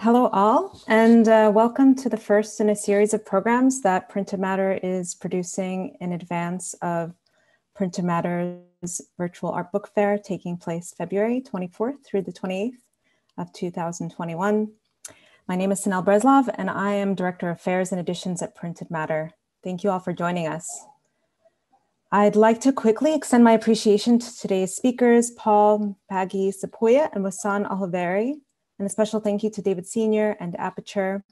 Hello, all, and uh, welcome to the first in a series of programs that Printed Matter is producing in advance of Printed Matter's virtual art book fair taking place February 24th through the 28th of 2021. My name is Sonel Breslav, and I am Director of Fairs and Editions at Printed Matter. Thank you all for joining us. I'd like to quickly extend my appreciation to today's speakers, Paul Mpagi Sepuya and Wassan Al-Khudhairi, and a special thank you to David Senior and Aperture.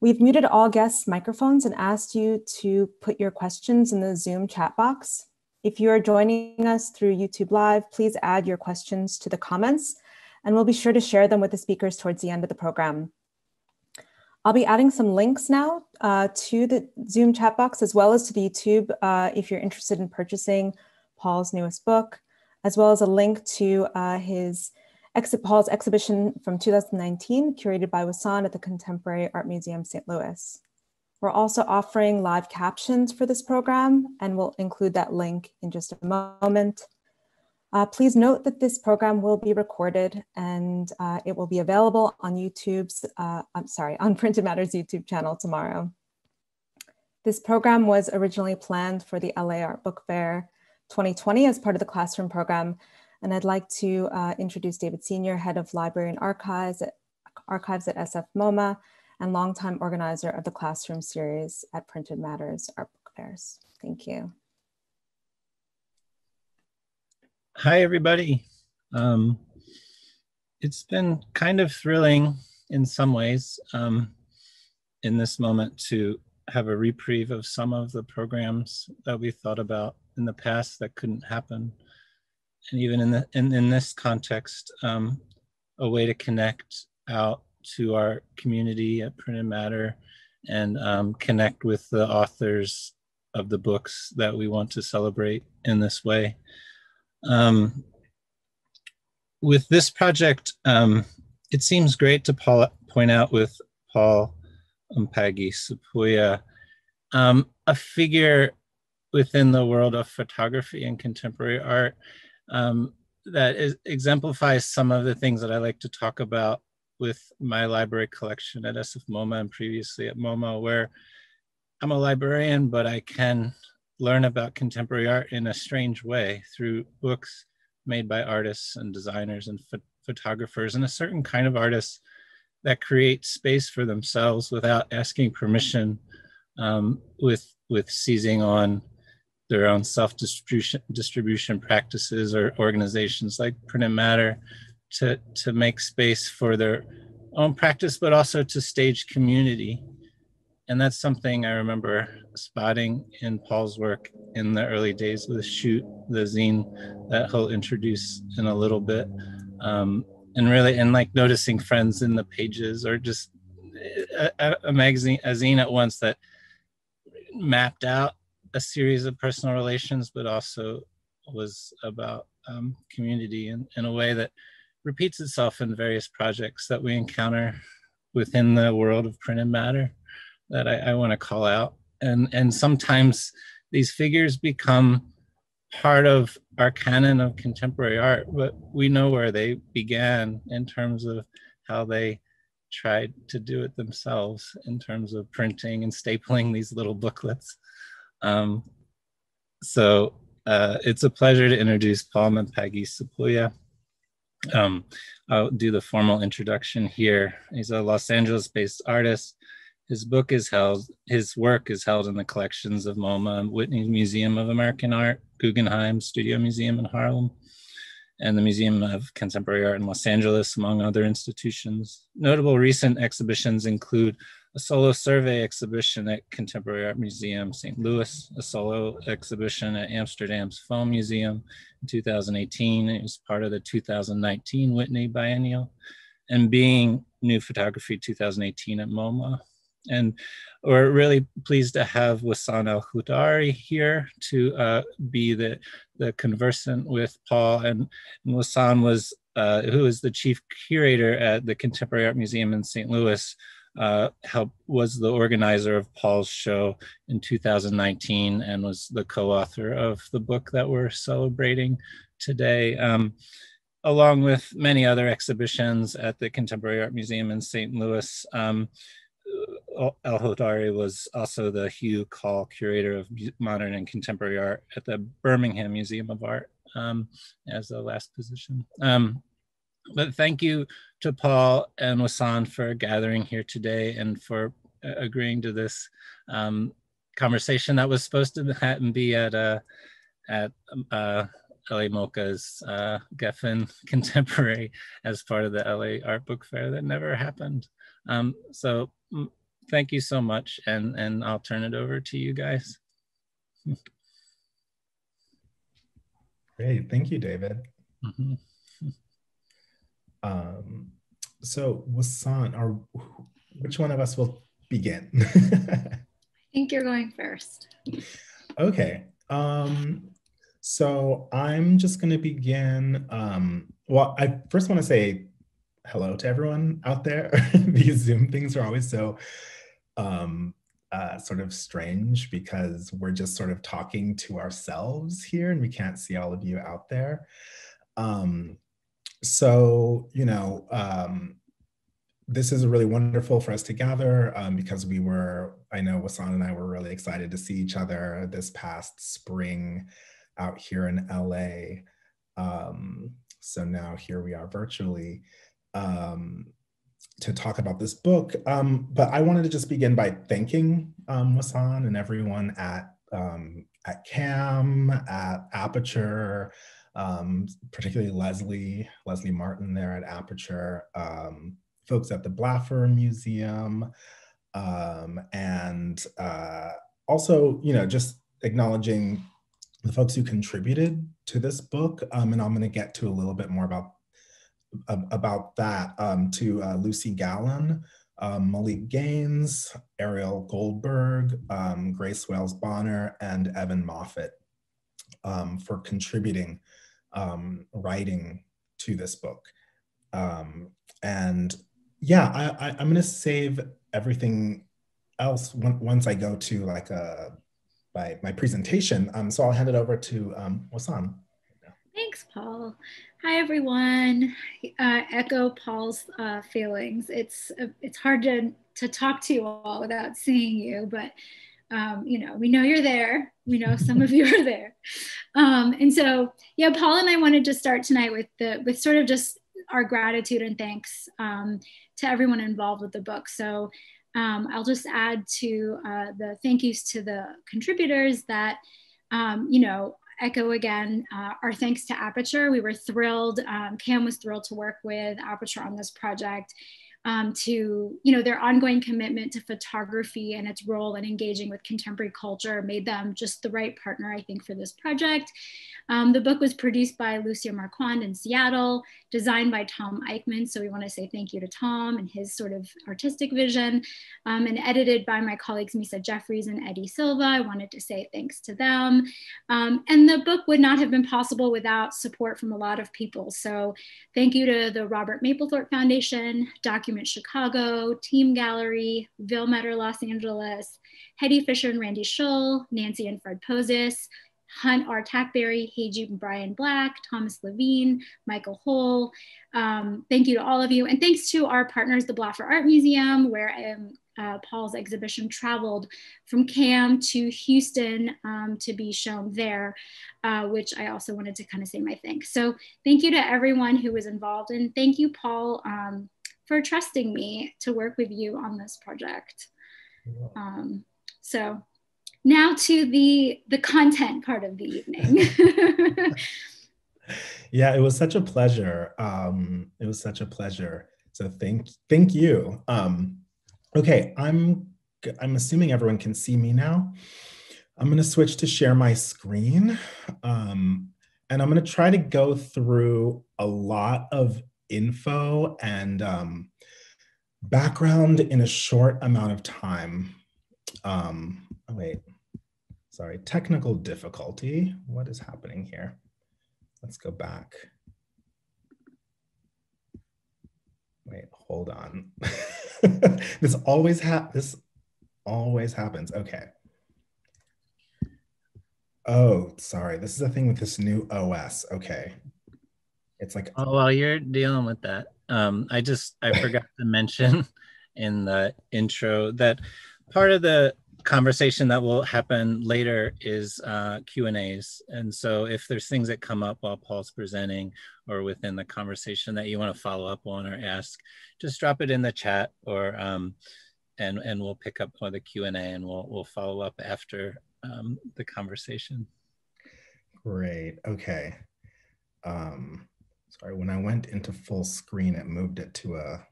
We've muted all guests' microphones and asked you to put your questions in the Zoom chat box. If you are joining us through YouTube Live, please add your questions to the comments and we'll be sure to share them with the speakers towards the end of the program. I'll be adding some links now uh, to the Zoom chat box as well as to the YouTube uh, if you're interested in purchasing Paul's newest book, as well as a link to uh, his Exit Paul's exhibition from 2019, curated by Wassan at the Contemporary Art Museum, St. Louis. We're also offering live captions for this program, and we'll include that link in just a moment. Uh, please note that this program will be recorded and uh, it will be available on YouTube's, uh, I'm sorry, on Printed Matters YouTube channel tomorrow. This program was originally planned for the LA Art Book Fair 2020 as part of the classroom program, and I'd like to uh, introduce David Senior, Head of Library and Archives at, Archives at SF MoMA and longtime organizer of the Classroom series at Printed Matters Art Book Fairs. Thank you. Hi, everybody. Um, it's been kind of thrilling in some ways um, in this moment to have a reprieve of some of the programs that we thought about in the past that couldn't happen and even in the in, in this context, um, a way to connect out to our community at Printed Matter and um, connect with the authors of the books that we want to celebrate in this way. Um, with this project, um, it seems great to Paul, point out with Paul Mpagi Sepuya, um, a figure within the world of photography and contemporary art um, that is, exemplifies some of the things that I like to talk about with my library collection at SF MoMA and previously at MoMA, where I'm a librarian, but I can learn about contemporary art in a strange way through books made by artists and designers and ph photographers and a certain kind of artists that create space for themselves without asking permission um, with with seizing on their own self-distribution distribution practices or organizations like Printed Matter to, to make space for their own practice, but also to stage community. And that's something I remember spotting in Paul's work in the early days with Shoot, the zine that he'll introduce in a little bit. Um, and really, and like noticing friends in the pages or just a, a magazine, a zine at once that mapped out a series of personal relations, but also was about um, community in, in a way that repeats itself in various projects that we encounter within the world of printed matter that I, I want to call out. And, and sometimes these figures become part of our canon of contemporary art, but we know where they began in terms of how they tried to do it themselves in terms of printing and stapling these little booklets. Um, so uh, it's a pleasure to introduce Paul Mpagi Sepuya. Um, I'll do the formal introduction here. He's a Los Angeles-based artist. His book is held, his work is held in the collections of MoMA, Whitney Museum of American Art, Guggenheim Studio Museum in Harlem, and the Museum of Contemporary Art in Los Angeles, among other institutions. Notable recent exhibitions include a solo survey exhibition at Contemporary Art Museum St. Louis, a solo exhibition at Amsterdam's Foam Museum in 2018. It was part of the 2019 Whitney Biennial, and Being New Photography 2018 at MoMA. And we're really pleased to have Wassan Al-Khudhairi here to uh, be the, the conversant with Paul. And, and Wassan was, uh, who is the chief curator at the Contemporary Art Museum in St. Louis, uh, help was the organizer of Paul's show in 2019 and was the co-author of the book that we're celebrating today. Um, along with many other exhibitions at the Contemporary Art Museum in St. Louis. Um, Al-Khudhairi was also the Hugh Kaul Curator of Modern and Contemporary Art at the Birmingham Museum of Art um, as the last position. Um, but thank you to Paul and Wassan for gathering here today and for uh, agreeing to this um, conversation that was supposed to be at uh, at uh, LA MoCA's uh, Geffen Contemporary as part of the LA Art Book Fair that never happened. Um, so thank you so much, and and I'll turn it over to you guys. Great, thank you, David. Mm -hmm. Um, so Wassan, or which one of us will begin? I think you're going first. Okay. Um, so I'm just going to begin. Um, well, I first want to say hello to everyone out there. These Zoom things are always so um, uh, sort of strange because we're just sort of talking to ourselves here and we can't see all of you out there. Um, so, you know, um, this is really wonderful for us to gather um, because we were, I know Wassan and I were really excited to see each other this past spring out here in LA. Um, so now here we are virtually um, to talk about this book. Um, but I wanted to just begin by thanking um, Wassan and everyone at, at CAM, at Aperture, um, particularly Leslie, Leslie Martin there at Aperture, um, folks at the Blaffer Museum, um, and uh, also, you know, just acknowledging the folks who contributed to this book. Um, and I'm going to get to a little bit more about about that um, to uh, Lucy Gallun, um, Malik Gaines, Ariel Goldberg, um, Grace Wales Bonner, and Evan Moffitt um, for contributing um, writing to this book. Um, and yeah, I, am going to save everything else once I go to like a uh, my, my presentation. Um, so I'll hand it over to um, Wassan. Thanks, Paul. Hi, everyone. Uh, echo Paul's uh, feelings. It's uh, it's hard to to talk to you all without seeing you, but um, you know we know you're there. We know some of you are there, um, and so yeah, Paul and I wanted to start tonight with the with sort of just our gratitude and thanks um, to everyone involved with the book. So um, I'll just add to uh, the thank yous to the contributors that, um, you know, echo again uh, our thanks to Aperture. We were thrilled, um, CAM was thrilled to work with Aperture on this project um, to, you know, their ongoing commitment to photography and its role in engaging with contemporary culture made them just the right partner, I think, for this project. Um, the book was produced by Lucia Marquand in Seattle, designed by Tom Eykemans. So we want to say thank you to Tom and his sort of artistic vision, um, and edited by my colleagues Misa Jeffereis and Eddie Silva. I wanted to say thanks to them. Um, and the book would not have been possible without support from a lot of people. So thank you to the Robert Mapplethorpe Foundation, Document Chicago, Team Gallery, Ville Los Angeles, Hetty Fisher and Randy Schull, Nancy and Fred Poses, Hunt R. Tackberry, Heiji and Brian Black, Thomas Levine, Michael Hole. Um, thank you to all of you. And thanks to our partners, the Blaffer Art Museum, where um, uh, Paul's exhibition traveled from CAM to Houston um, to be shown there, uh, which I also wanted to kind of say my thanks. So thank you to everyone who was involved. And thank you, Paul, um, for trusting me to work with you on this project. Um, so now to the the content part of the evening. yeah, it was such a pleasure. Um, it was such a pleasure. So thank thank you. Um, okay, I'm I'm assuming everyone can see me now. I'm going to switch to share my screen. Um, and I'm going to try to go through a lot of info and um, background in a short amount of time. Um, oh, wait sorry, technical difficulty. What is happening here? Let's go back. Wait, hold on. this always ha this always happens. Okay. Oh, sorry. This is a thing with this new OS. Okay. It's like oh, while you're dealing with that, um, I just I forgot to mention in the intro that part of the conversation that will happen later is uh, Q and A's. And so if there's things that come up while Paul's presenting or within the conversation that you want to follow up on or ask, just drop it in the chat or um, and and we'll pick up on the Q and A and we'll we'll follow up after um, the conversation. Great. Okay. Um, sorry, when I went into full screen, it moved it to a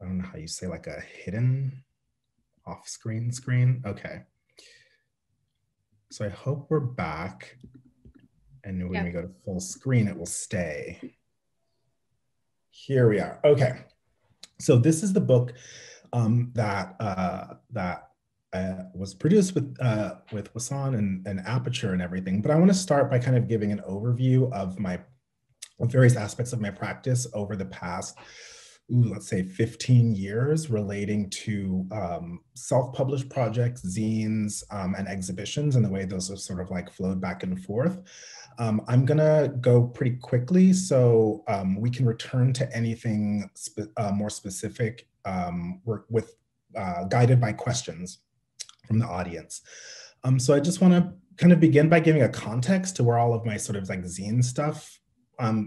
I don't know how you say like a hidden off screen screen. Okay. So I hope we're back. And when yep. we go to full screen, it will stay. Here we are. Okay. So this is the book um, that uh, that uh, was produced with uh, with Wassan and, and Aperture and everything. But I want to start by kind of giving an overview of my various aspects of my practice over the past ooh, let's say 15 years relating to um, self-published projects, zines, um, and exhibitions and the way those have sort of like flowed back and forth. Um, I'm gonna go pretty quickly so um, we can return to anything spe uh, more specific um, with uh, guided by questions from the audience. Um, so I just wanna kind of begin by giving a context to where all of my sort of like zine stuff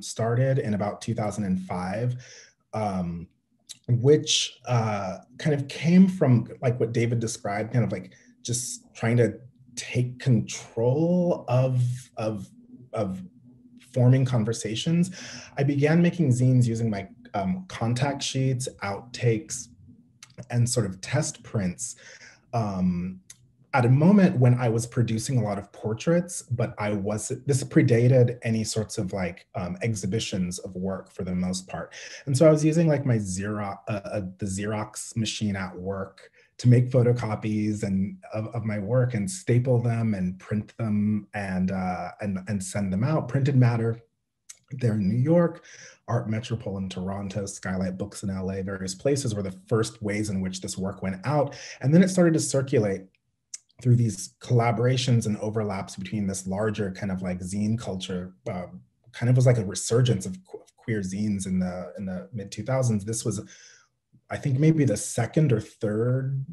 started in about 2005 um, which uh, kind of came from like what David described, kind of like just trying to take control of of of forming conversations. I began making zines using my um, contact sheets, outtakes, and sort of test prints um, at a moment when I was producing a lot of portraits, but I was this predated any sorts of like um, exhibitions of work for the most part, and so I was using like my Xerox, uh, uh, the Xerox machine at work to make photocopies and of, of, my work and staple them and print them and uh, and and send them out. Printed matter there in New York, Art Metropole in Toronto, Skylight Books in LA, various places were the first ways in which this work went out, and then it started to circulate through these collaborations and overlaps between this larger kind of like zine culture, uh, kind of was like a resurgence of, of queer zines in the in the mid 2000s. This was, I think, maybe the second or third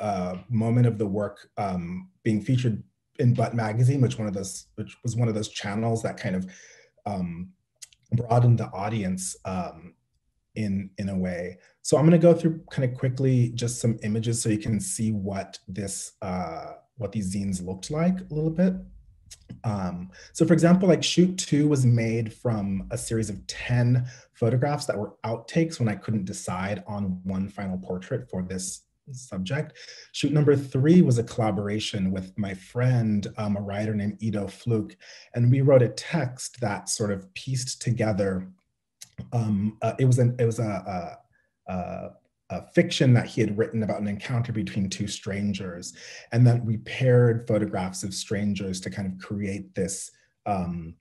uh, moment of the work um, being featured in Butt Magazine, which one of those which was one of those channels that kind of um, broadened the audience um, in in a way. So I'm going to go through kind of quickly just some images so you can see what this uh, what these zines looked like a little bit. Um, so for example, like shoot two was made from a series of 10 photographs that were outtakes when I couldn't decide on one final portrait for this subject. Shoot number three was a collaboration with my friend, um, a writer named Ido Fluk, and we wrote a text that sort of pieced together um, uh, it was an it was a, a, a, a, fiction that he had written about an encounter between two strangers, and then we paired photographs of strangers to kind of create this um,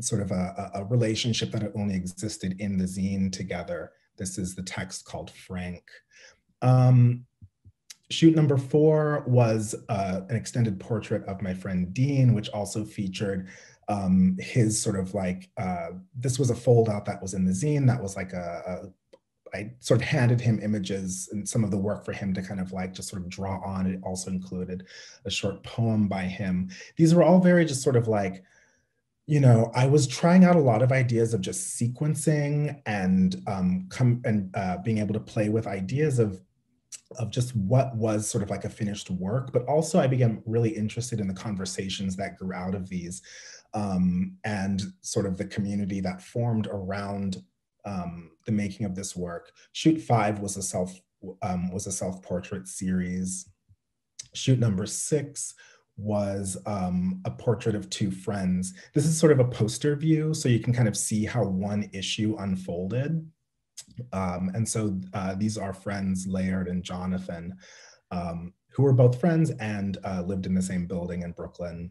sort of a, a relationship that only existed in the zine together. This is the text called Frank. Um, shoot number four was uh, an extended portrait of my friend Dean, which also featured um, his sort of like, uh, this was a fold out that was in the zine that was like a, a I sort of handed him images and some of the work for him to kind of like just sort of draw on. It also included a short poem by him. These were all very just sort of like, you know, I was trying out a lot of ideas of just sequencing and um, come and uh, being able to play with ideas of of just what was sort of like a finished work, but also I became really interested in the conversations that grew out of these um, and sort of the community that formed around um, the making of this work. Shoot Five was a self um, was a self portrait series. Shoot number six was um, a portrait of two friends. This is sort of a poster view, so you can kind of see how one issue unfolded. Um, and so uh, these are friends, Laird and Jonathan, um, who were both friends and uh, lived in the same building in Brooklyn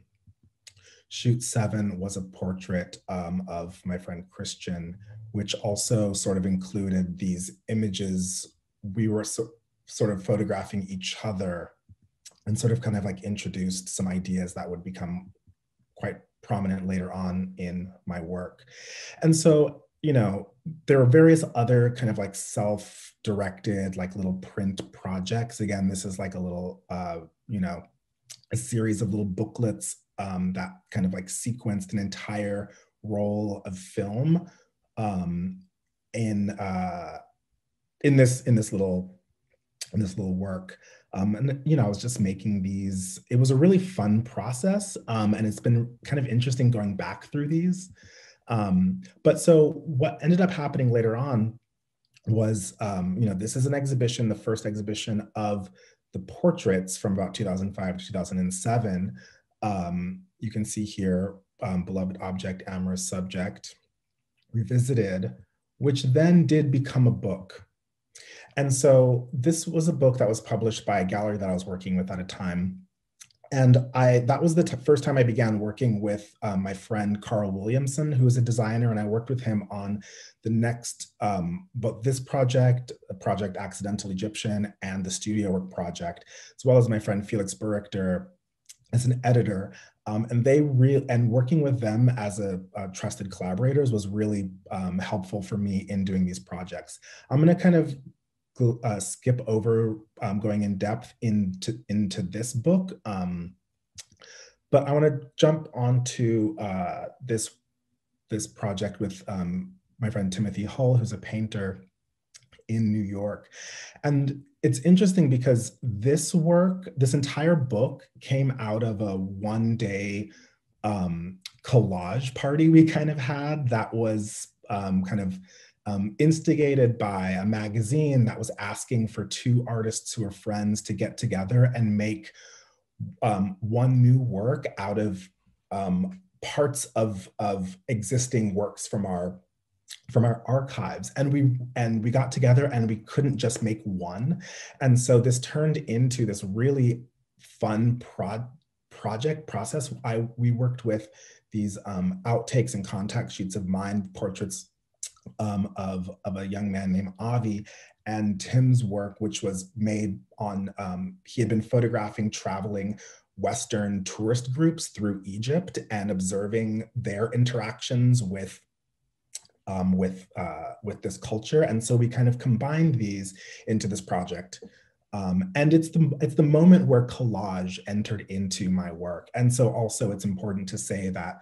Shoot Seven was a portrait um, of my friend Christian, which also sort of included these images. We were so, sort of photographing each other and sort of kind of like introduced some ideas that would become quite prominent later on in my work. And so, you know, there are various other kind of like self-directed, like little print projects. Again, this is like a little, uh, you know, a series of little booklets um, that kind of like sequenced an entire roll of film um, in uh, in this in this little in this little work. Um, and you know, I was just making these. It was a really fun process, um, and it's been kind of interesting going back through these. Um, but so what ended up happening later on was, um, you know, this is an exhibition, the first exhibition of the portraits from about 2005 to 2007. Um, you can see here, um, beloved object, amorous subject, revisited, which then did become a book. And so this was a book that was published by a gallery that I was working with at a time. And I that was the first time I began working with um, my friend Carl Williamson, who is a designer, and I worked with him on the next um, but this project, project Accidental Egyptian, and the studio work project, as well as my friend Felix Burrichter as an editor. Um, and they real and working with them as a, a trusted collaborators was really um, helpful for me in doing these projects. I'm going to kind of uh, skip over um, going in depth into into this book, um, but I want to jump onto uh, this this project with um, my friend Timothy Hull, who's a painter in New York, and it's interesting because this work, this entire book, came out of a one day um, collage party we kind of had that was um, kind of um, instigated by a magazine that was asking for two artists who are friends to get together and make um, one new work out of um, parts of, of existing works from our from our archives and we and we got together and we couldn't just make one. And so this turned into this really fun prod, project process. I we worked with these um, outtakes and contact sheets of mine portraits um, of, of a young man named Avi and Tim's work, which was made on, um, he had been photographing traveling Western tourist groups through Egypt and observing their interactions with um, with uh, with this culture, and so we kind of combined these into this project. Um, and it's the it's the moment where collage entered into my work, and so also it's important to say that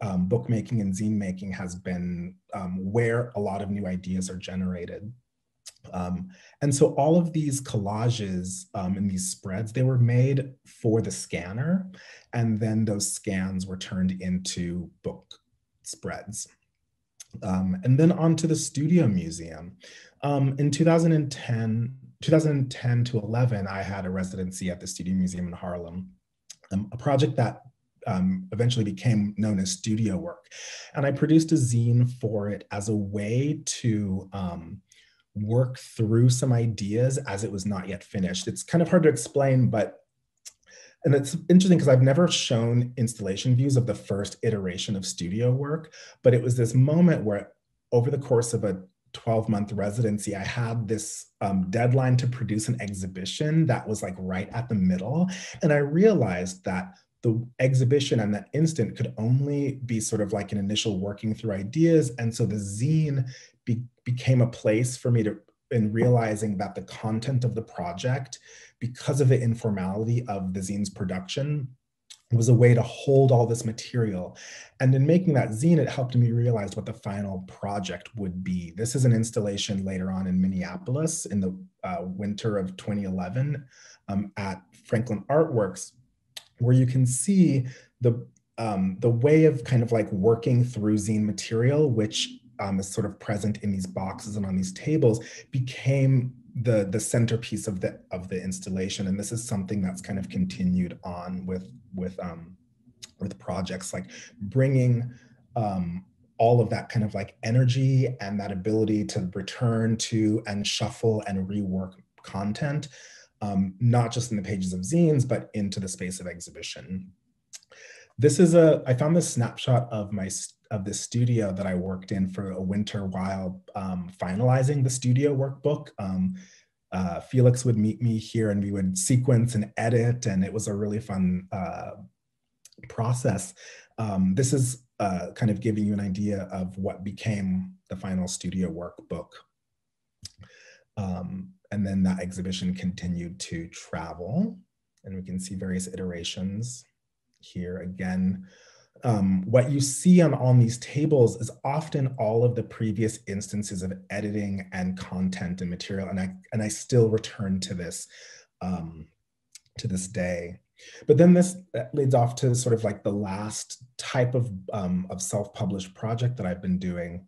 um, bookmaking and zine making has been um, where a lot of new ideas are generated. Um, and so all of these collages um, and these spreads, they were made for the scanner, and then those scans were turned into book spreads. Um, and then on to the Studio Museum. Um, in 2010, 2010 to 11, I had a residency at the Studio Museum in Harlem, a project that um, eventually became known as studio work. And I produced a zine for it as a way to um, work through some ideas as it was not yet finished. It's kind of hard to explain, but and it's interesting because I've never shown installation views of the first iteration of studio work, but it was this moment where over the course of a 12 month residency, I had this um, deadline to produce an exhibition that was like right at the middle. And I realized that the exhibition and that instant could only be sort of like an initial working through ideas. And so the zine be, became a place for me to, in realizing that the content of the project, because of the informality of the zine's production, was a way to hold all this material. And in making that zine, it helped me realize what the final project would be. This is an installation later on in Minneapolis in the uh, winter of 2011 um, at Franklin Artworks, where you can see the um, the way of kind of like working through zine material, which um, is sort of present in these boxes and on these tables, became the the centerpiece of the of the installation. And this is something that's kind of continued on with with um, with projects like bringing um, all of that kind of like energy and that ability to return to and shuffle and rework content um, not just in the pages of zines, but into the space of exhibition. This is a, I found this snapshot of my, of the studio that I worked in for a winter while um, finalizing the studio workbook. Um, uh, Felix would meet me here and we would sequence and edit and it was a really fun uh, process, um, this is uh, kind of giving you an idea of what became the final studio workbook. Um, and then that exhibition continued to travel and we can see various iterations here again. Um, what you see on, on these tables is often all of the previous instances of editing and content and material. And I, and I still return to this um, to this day. But then this leads off to sort of like the last type of, um, of self-published project that I've been doing,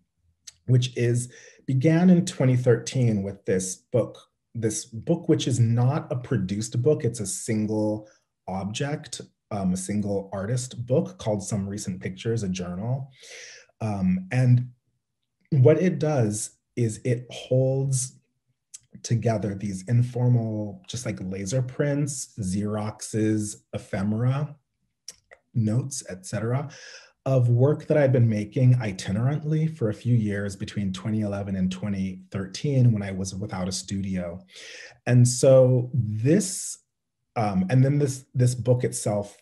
which is began in 2013 with this book, this book, which is not a produced book, it's a single object, um, a single artist book called Some Recent Pictures, a journal. Um, and what it does is it holds together these informal, just like laser prints, Xeroxes, ephemera, notes, etc., of work that I'd been making itinerantly for a few years between 2011 and 2013 when I was without a studio. And so this, um, and then this, this book itself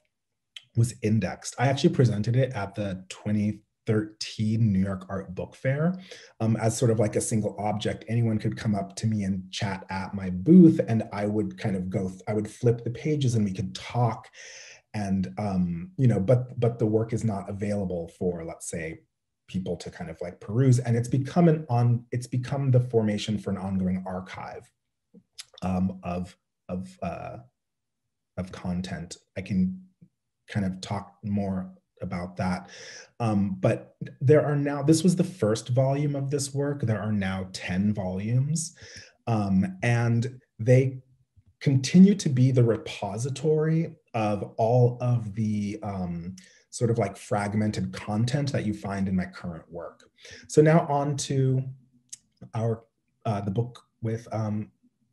was indexed. I actually presented it at the 2013 New York Art Book Fair um, as sort of like a single object. Anyone could come up to me and chat at my booth, and I would kind of go, I would flip the pages and we could talk. And, um, you know, but, but the work is not available for, let's say, people to kind of like peruse. And it's become an on, it's become the formation for an ongoing archive um, of, of, uh, of content. I can kind of talk more about that. Um, but there are now, this was the first volume of this work. There are now 10 volumes. Um, and they continue to be the repository of all of the um, sort of like fragmented content that you find in my current work. So now on to our, uh, the book with um,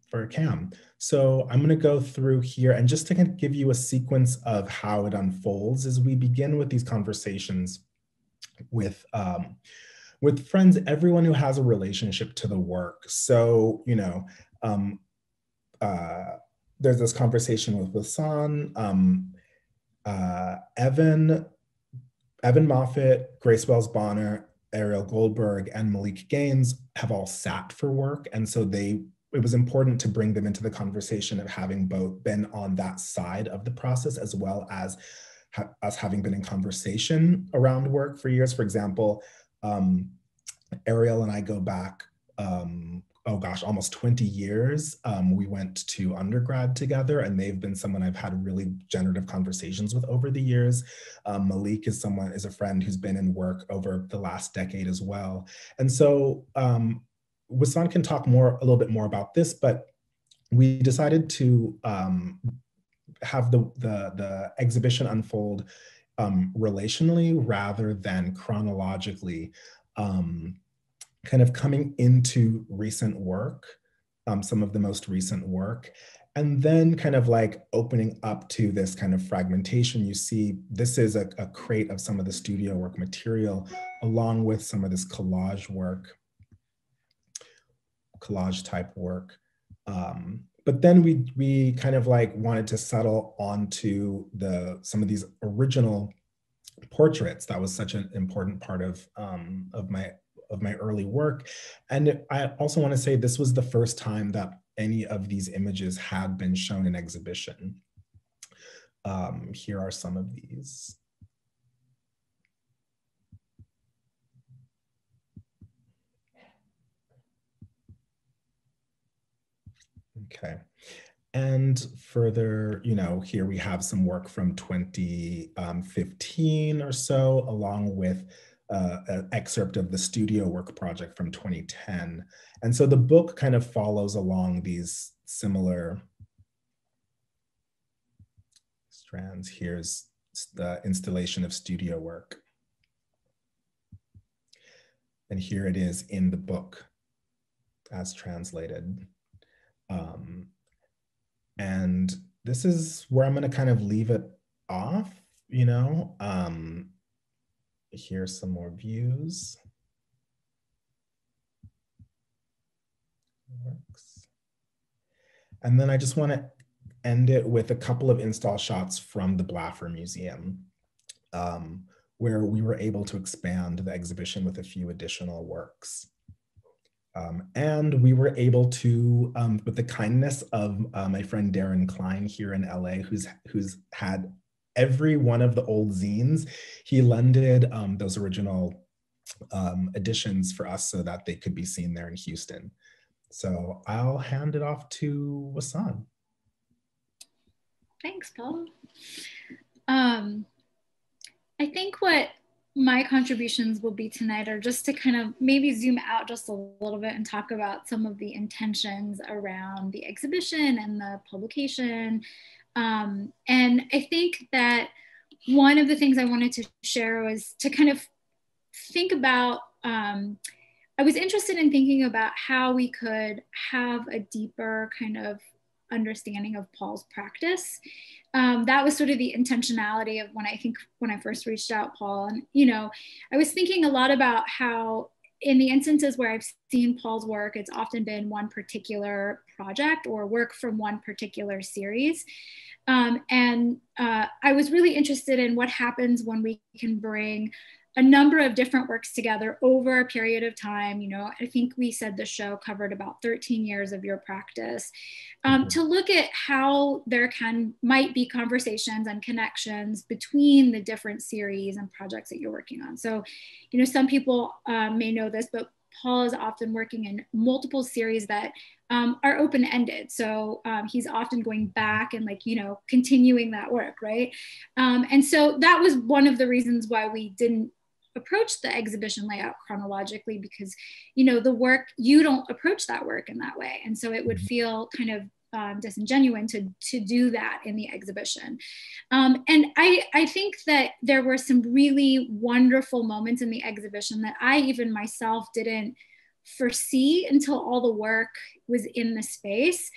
for CAM. So I'm going to go through here and just to kind of give you a sequence of how it unfolds as we begin with these conversations with um, with friends, everyone who has a relationship to the work. So, you know, um, uh, there's this conversation with Wassan, um, uh, Evan, Evan Moffitt, Grace Wales Bonner, Ariel Goldberg, and Malik Gaines have all sat for work. And so they it was important to bring them into the conversation of having both been on that side of the process as well as ha us having been in conversation around work for years. For example, um, Ariel and I go back, um, oh gosh, almost 20 years. Um, we went to undergrad together and they've been someone I've had really generative conversations with over the years. Um, Malik is someone, is a friend who's been in work over the last decade as well. And so um, Wassan can talk more, a little bit more about this, but we decided to um, have the, the, the exhibition unfold um, relationally rather than chronologically, um, kind of coming into recent work, um, some of the most recent work, and then kind of like opening up to this kind of fragmentation. You see, this is a, a crate of some of the studio work material along with some of this collage work collage type work. Um, but then we we kind of like wanted to settle onto the some of these original portraits. That was such an important part of um, of my of my early work. And I also want to say this was the first time that any of these images had been shown in exhibition. Um, here are some of these. Okay. And further, you know, here we have some work from 2015 or so, along with uh, an excerpt of the studio work project from 2010. And so the book kind of follows along these similar strands. Here's the installation of studio work. And here it is in the book as translated. Um, and this is where I'm going to kind of leave it off, you know. Um, here's some more views. Works. And then I just want to end it with a couple of install shots from the Blaffer Museum. um, where we were able to expand the exhibition with a few additional works. Um, and we were able to, um, with the kindness of uh, my friend Darren Klein here in LA, who's who's had every one of the old zines, he lended um, those original um, editions for us so that they could be seen there in Houston. So I'll hand it off to Wassan. Thanks, Paul. Um, I think what my contributions will be tonight are just to kind of maybe zoom out just a little bit and talk about some of the intentions around the exhibition and the publication. Um, and I think that one of the things I wanted to share was to kind of think about. Um, I was interested in thinking about how we could have a deeper kind of understanding of Paul's practice. Um, that was sort of the intentionality of when I think when I first reached out, Paul. And, you know, I was thinking a lot about how in the instances where I've seen Paul's work, it's often been one particular project or work from one particular series. Um, and uh, I was really interested in what happens when we can bring a number of different works together over a period of time. You know, I think we said the show covered about 13 years of your practice um, mm-hmm. to look at how there can might be conversations and connections between the different series and projects that you're working on. So, you know, some people um, may know this, but Paul is often working in multiple series that um, are open ended. So um, he's often going back and like, you know, continuing that work, right? Um, and so that was one of the reasons why we didn't approach the exhibition layout chronologically because you know the work you don't approach that work in that way and so it would mm-hmm. feel kind of um, disingenuous to, to do that in the exhibition. Um, and I, I think that there were some really wonderful moments in the exhibition that I even myself didn't foresee until all the work was in the space.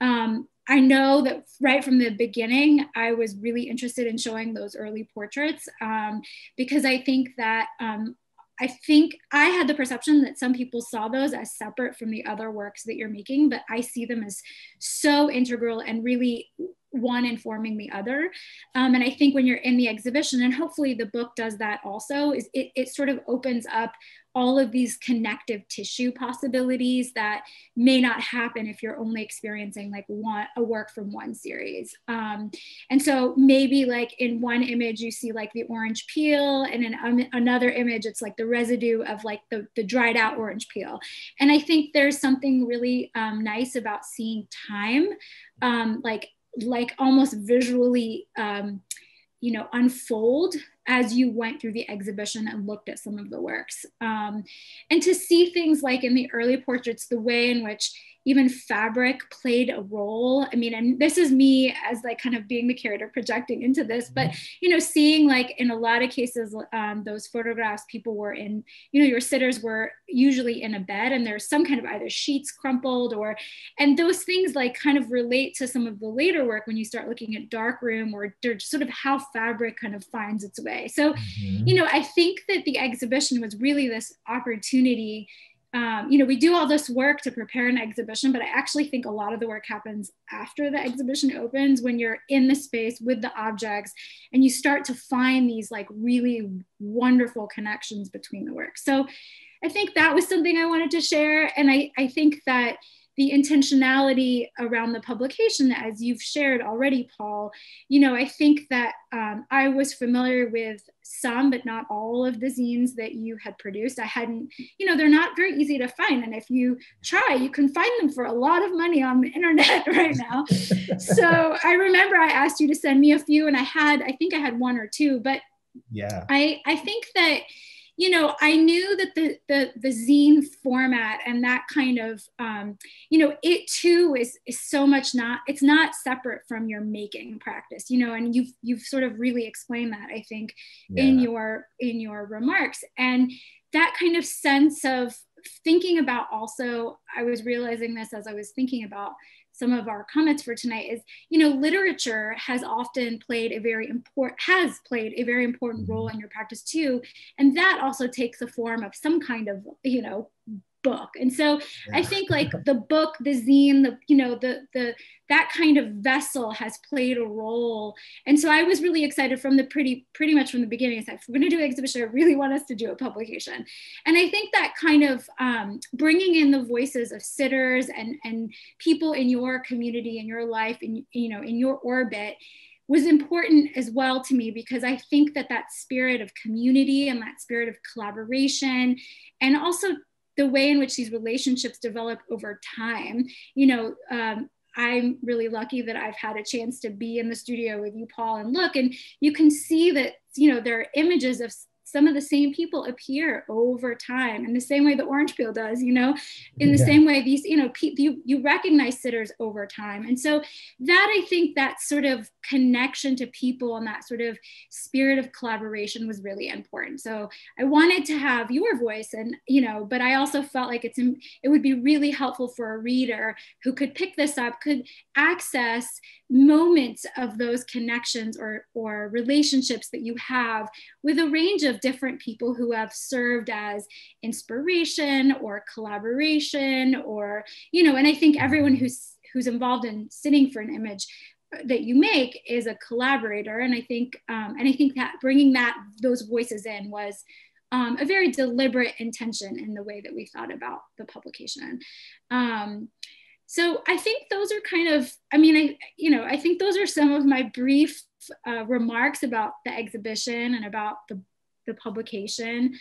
Um, I know that right from the beginning, I was really interested in showing those early portraits um, because I think that um, I think I had the perception that some people saw those as separate from the other works that you're making, but I see them as so integral and really one informing the other. Um, and I think when you're in the exhibition, and hopefully the book does that also, is it, it sort of opens up all of these connective tissue possibilities that may not happen if you're only experiencing like one a work from one series. Um, and so maybe like in one image you see like the orange peel and in um, another image it's like the residue of like the, the dried out orange peel. And i think there's something really um, nice about seeing time um, like like almost visually um, you know unfold as you went through the exhibition and looked at some of the works. Um, and to see things like in the early portraits, the way in which even fabric played a role. I mean, and this is me as like kind of being the curator projecting into this, but mm-hmm. you know, seeing like in a lot of cases, um, those photographs, people were in, you know, your sitters were usually in a bed and there's some kind of either sheets crumpled or, and those things like kind of relate to some of the later work when you start looking at dark room or sort of how fabric kind of finds its way. So, mm-hmm. you know, I think that the exhibition was really this opportunity um, you know, we do all this work to prepare an exhibition, but I actually think a lot of the work happens after the exhibition opens when you're in the space with the objects and you start to find these like really wonderful connections between the work. So I think that was something I wanted to share. And I, I think that the intentionality around the publication, as you've shared already, Paul, you know, I think that um, I was familiar with some, but not all of the zines that you had produced. I hadn't, you know, they're not very easy to find. And if you try, you can find them for a lot of money on the internet right now. so I remember I asked you to send me a few, and I had, I think I had one or two, but yeah, I, I think that you know, I knew that the the the zine format and that kind of, um, you know, it too is is so much not. It's not separate from your making practice, you know, and you've you've sort of really explained that I think yeah. in your in your remarks and that kind of sense of thinking about also i was realizing this as i was thinking about some of our comments for tonight is you know literature has often played a very important has played a very important role in your practice too. And that also takes the form of some kind of you know book. And so yeah. i think like the book the zine the you know the the that kind of vessel has played a role. And so i was really excited from the pretty pretty much from the beginning. I said if we're going to do an exhibition. I really want us to do a publication. And i think that kind of um, bringing in the voices of sitters and and people in your community in your life in you know in your orbit was important as well to me because I think that that spirit of community and that spirit of collaboration and also the way in which these relationships develop over time. You know, um, I'm really lucky that I've had a chance to be in the studio with you, Paul, and look, and you can see that, you know, there are images of some of the same people appear over time in the same way the orange peel does you know in the yeah. same way these you know pe- you, you recognize sitters over time and so that i think that sort of connection to people and that sort of spirit of collaboration was really important so i wanted to have your voice and you know but i also felt like it's it would be really helpful for a reader who could pick this up could access moments of those connections or, or relationships that you have with a range of different people who have served as inspiration or collaboration or, you know, and I think everyone who's who's involved in sitting for an image that you make is a collaborator. And i think um, and i think that bringing that those voices in was um, a very deliberate intention in the way that we thought about the publication. Um, so I think those are kind of, I mean, I, you know, I think those are some of my brief uh, remarks about the exhibition and about the, the publication.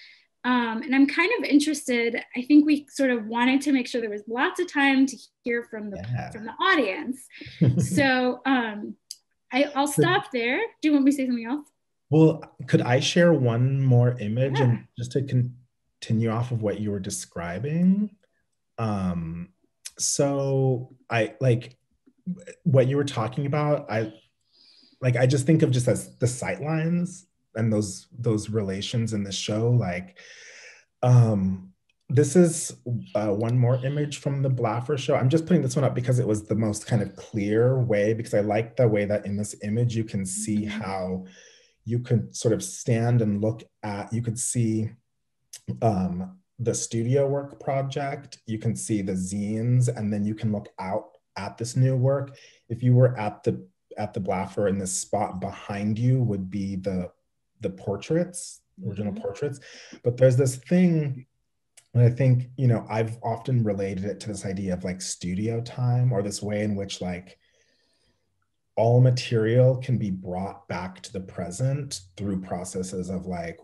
Um, and I'm kind of interested, I think we sort of wanted to make sure there was lots of time to hear from the, yeah. from the audience. so um, I, will stop there. Do you want me to say something else? Well, could I share one more image yeah. and just to continue off of what you were describing? Um, so I like what you were talking about. I like I just think of just as the sight lines and those those relations in the show. Like, um, this is uh, one more image from the Blaffer show. I'm just putting this one up because it was the most kind of clear way because I like the way that in this image you can see mm-hmm. how you could sort of stand and look at. You could see um, the studio work project, you can see the zines, and then you can look out at this new work. If you were at the at the Blaffer and the spot behind you would be the the portraits, original mm-hmm. portraits. But there's this thing and I think, you know, I've often related it to this idea of like studio time or this way in which like all material can be brought back to the present through processes of like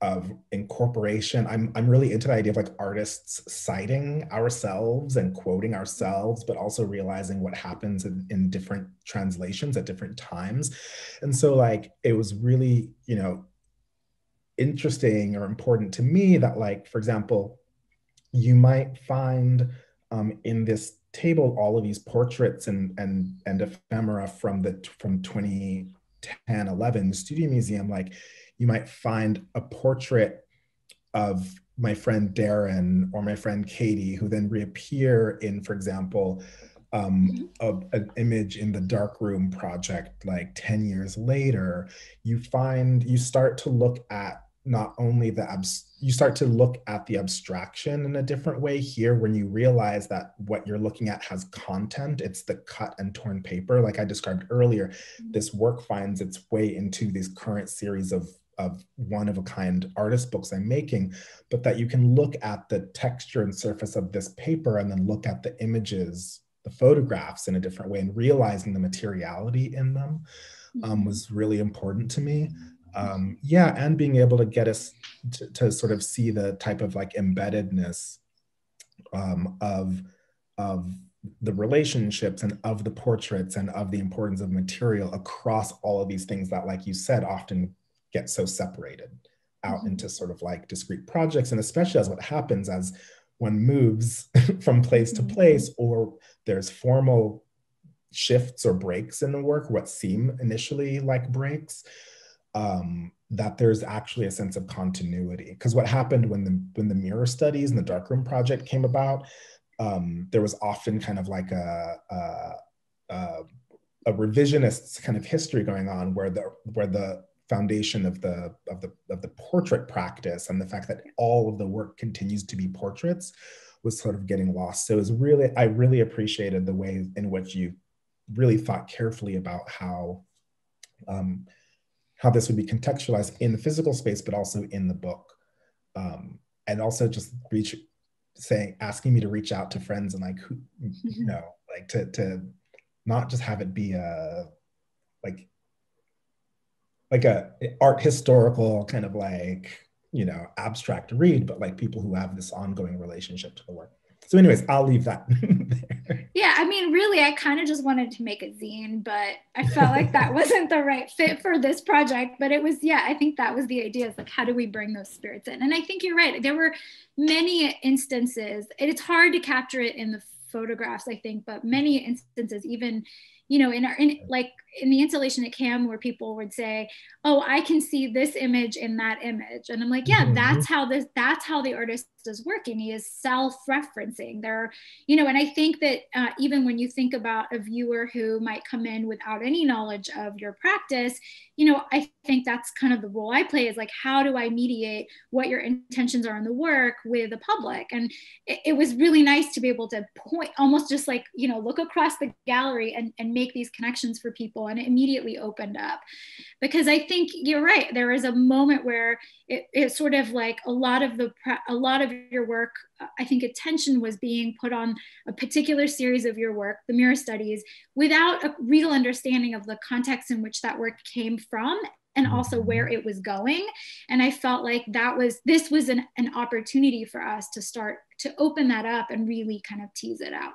of incorporation. I'm, I'm really into the idea of like artists citing ourselves and quoting ourselves, but also realizing what happens in, in different translations at different times. And so like it was really, you know, interesting or important to me that like, for example, you might find um, in this table all of these portraits and and and ephemera from the from 2010 11 the studio museum like you might find a portrait of my friend Darren or my friend Katie, who then reappear in, for example, um, mm-hmm. a, an image in the darkroom project like 10 years later, you find you start to look at not only the abs- you start to look at the abstraction in a different way here when you realize that what you're looking at has content it's the cut and torn paper like i described earlier mm-hmm. this work finds its way into this current series of of one of a kind artist books I'm making, but that you can look at the texture and surface of this paper and then look at the images, the photographs in a different way and realizing the materiality in them um, mm-hmm. was really important to me. Um, yeah, and being able to get us to, to, sort of see the type of like embeddedness um, of, of the relationships and of the portraits and of the importance of material across all of these things that, like you said, often get so separated out mm-hmm. into sort of like discrete projects and especially as what happens as one moves from place to mm-hmm. place or there's formal shifts or breaks in the work what seem initially like breaks um, that there's actually a sense of continuity because what happened when the when the mirror studies and the darkroom project came about um, there was often kind of like a, a, a a revisionist kind of history going on where the where the foundation of the of the of the portrait practice and the fact that all of the work continues to be portraits was sort of getting lost. So it was really, I really appreciated the way in which you really thought carefully about how um, how this would be contextualized in the physical space, but also in the book. Um, and also just reach saying asking me to reach out to friends and like who you know like to to not just have it be a like like a art historical kind of like you know abstract read but like people who have this ongoing relationship to the work. So anyways i'll leave that there. yeah i mean really i kind of just wanted to make a zine but i felt like that wasn't the right fit for this project. But it was yeah i think that was the idea is like how do we bring those spirits in? And i think you're right. There were many instances it's hard to capture it in the photographs i think but many instances even you know, in our in like in the installation at CAM where people would say, "Oh, I can see this image in that image," and I'm like, "Yeah, mm-hmm. that's how this that's how the artist is working. He is self-referencing. There, you know, and I think that uh, even when you think about a viewer who might come in without any knowledge of your practice, you know, I think that's kind of the role I play is like, how do I mediate what your intentions are in the work with the public? And it, it was really nice to be able to point, almost just like you know, look across the gallery and and make these connections for people and it immediately opened up. Because i think you're right there is a moment where it, it's sort of like a lot of the a lot of your work i think attention was being put on a particular series of your work the mirror studies without a real understanding of the context in which that work came from and also mm-hmm. where it was going. And i felt like that was this was an, an opportunity for us to start to open that up and really kind of tease it out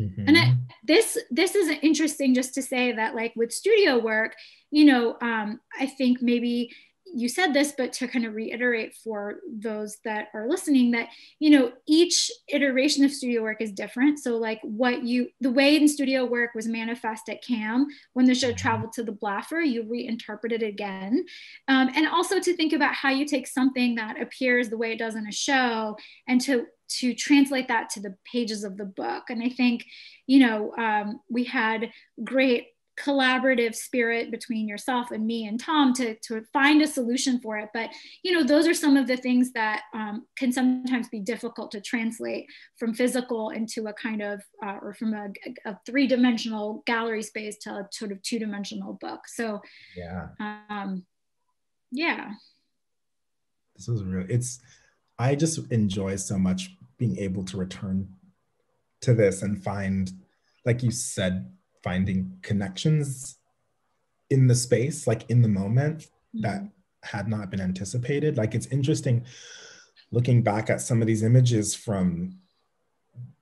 Mm-hmm. And I, this this is interesting just to say that like with studio work, you know, um, I think maybe you said this, but to kind of reiterate for those that are listening that, you know, each iteration of studio work is different. So like what you, the way in studio work was manifest at CAM, when the show mm-hmm. traveled to the Blaffer, you reinterpret it again. Um, and also to think about how you take something that appears the way it does in a show and to to translate that to the pages of the book. And I think, you know, um, we had great collaborative spirit between yourself and me and Tom to, to find a solution for it. But, you know, those are some of the things that um, can sometimes be difficult to translate from physical into a kind of, uh, or from a, a three dimensional gallery space to a sort of two dimensional book. So, yeah. Um, yeah. This is real. It's, I just enjoy so much being able to return to this and find, like you said, finding connections in the space, like in the moment mm-hmm. that had not been anticipated. Like it's interesting looking back at some of these images from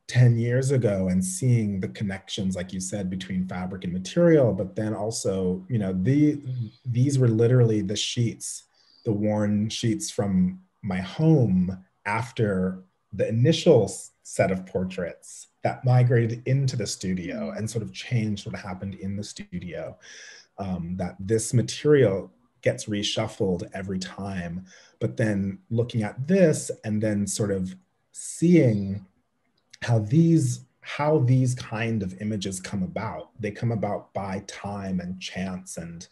10 years ago and seeing the connections like you said between fabric and material but then also you know the these were literally the sheets the worn sheets from my home after the initial set of portraits that migrated into the studio and sort of changed what happened in the studio. Um, that this material gets reshuffled every time. But then looking at this and then sort of seeing how these how these kind of images come about. They come about by time and chance and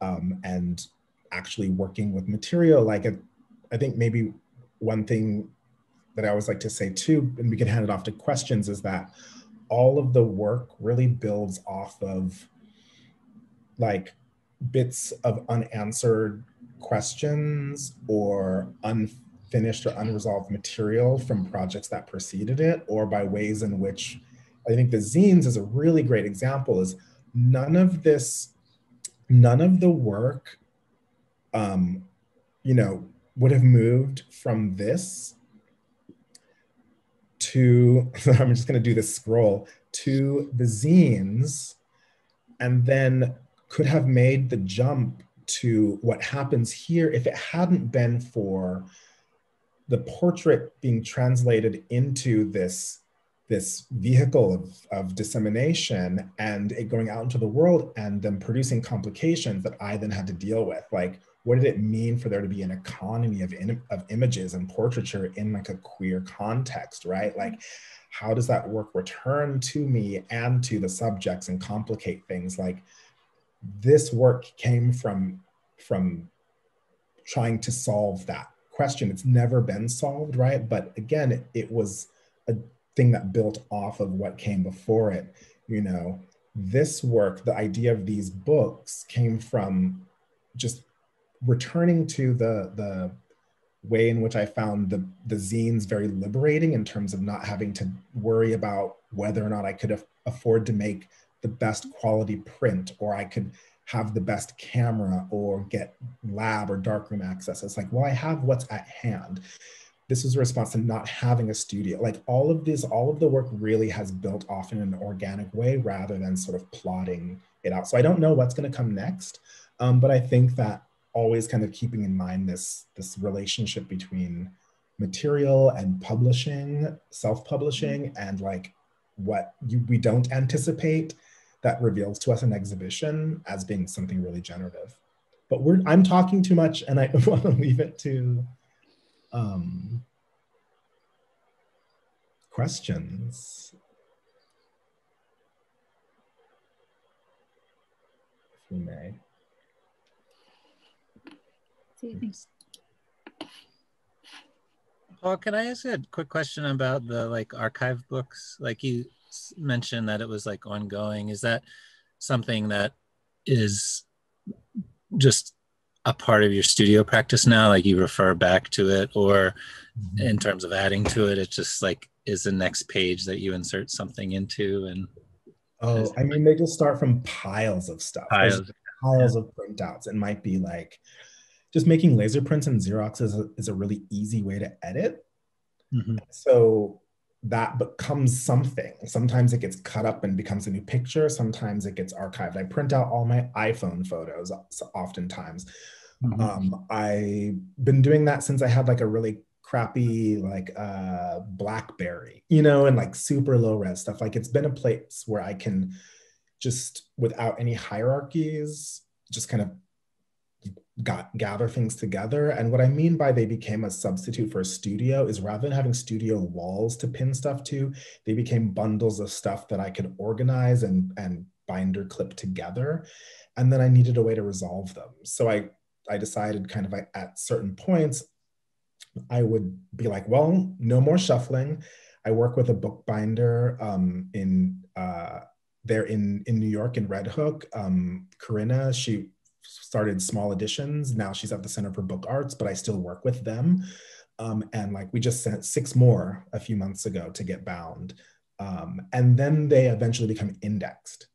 um, and actually working with material. Like a, I think maybe one thing that I always like to say too, and we can hand it off to questions, is that all of the work really builds off of like bits of unanswered questions or unfinished or unresolved material from projects that preceded it or by ways in which I think the zines is a really great example is none of this, none of the work, um, you know, would have moved from this to, I'm just going to do this scroll, to the zines, and then could have made the jump to what happens here if it hadn't been for the portrait being translated into this this vehicle of, of dissemination and it going out into the world and then producing complications that I then had to deal with. Like, what did it mean for there to be an economy of, in, of images and portraiture in like a queer context, right? Mm-hmm. Like, how does that work return to me and to the subjects and complicate things? Like, this work came from from trying to solve that question. It's never been solved, right? But again, it, it was a thing that built off of what came before it. You know, this work, the idea of these books came from just returning to the the way in which I found the the zines very liberating in terms of not having to worry about whether or not I could afford to make the best quality print or I could have the best camera or get lab or darkroom access. It's like, well, I have what's at hand. This is a response to not having a studio. Like all of this, all of the work really has built off in an organic way rather than sort of plotting it out. So I don't know what's going to come next, um, but I think that always kind of keeping in mind this this relationship between material and publishing, self-publishing, and like what you, we don't anticipate that reveals to us an exhibition as being something really generative. But we're I'm talking too much, and I want to leave it to um, questions. If we may. Paul, can I ask a quick question about the like archive books? Like you mentioned that it was like ongoing. Is that something that is just a part of your studio practice now? Like you refer back to it, or mm-hmm. in terms of adding to it, it just like is the next page that you insert something into and Oh, I mean, they just start from piles of stuff. Piles, piles yeah. of printouts. It might be like just making laser prints and Xerox is a, is a really easy way to edit. Mm-hmm. So that becomes something. Sometimes it gets cut up and becomes a new picture. Sometimes it gets archived. I print out all my iPhone photos oftentimes. Mm-hmm. Um, I've been doing that since I had like a really crappy like uh blackberry you know and like super low res stuff like it's been a place where i can just without any hierarchies just kind of got gather things together. And what I mean by they became a substitute for a studio is rather than having studio walls to pin stuff to, they became bundles of stuff that I could organize and, and binder clip together. And then I needed a way to resolve them. So I, I decided kind of at certain points, I would be like, well, no more shuffling. I work with a bookbinder um, in uh, there in in New York in Red Hook. Um, Corinna, she started small editions. Now she's at the Center for Book Arts, but I still work with them. Um, and like we just sent six more a few months ago to get bound. Um, and then they eventually become indexed.